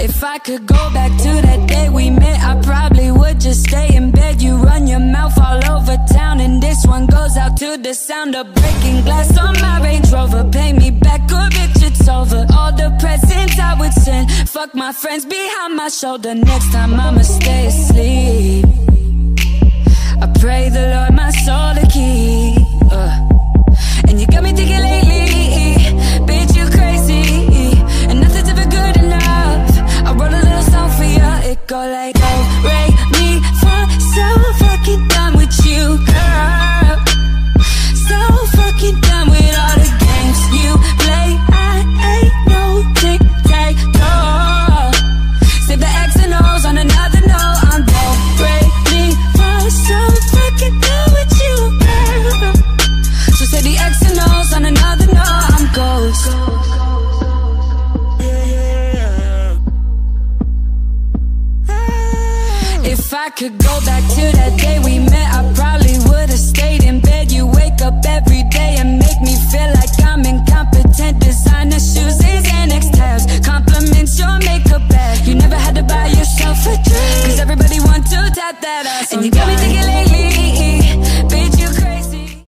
If I could go back to that day we met, I probably would just stay in bed. You run your mouth all over town, and this one goes out to the sound of breaking glass on my Range Rover. Pay me back or bitch, it's over. All the presents I would send, fuck my friends behind my shoulder. Next time I'ma stay asleep. Go like, If I could go back to that day we met, I probably would've stayed in bed. You wake up every day and make me feel like I'm incompetent. Designer shoes and Xanax tabs, compliments your makeup bag. You never had to buy yourself a drink, cause everybody want to tap that ass. And you got me thinking